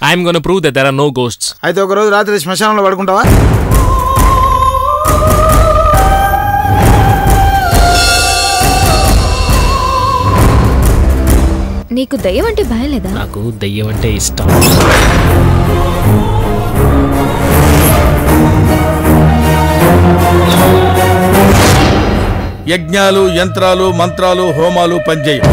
I'm gonna prove that there are no ghosts అయితే ఒక రోజు రాత్రి శ్మశానంలో పడుకుంటావా? నీకు దయ్యం అంటే భయం లేదా? నాకు దెయ్యం అంటే ఇష్టం. యజ్ఞాలు యంత్రాలు మంత్రాలు హోమాలు పనిచేయం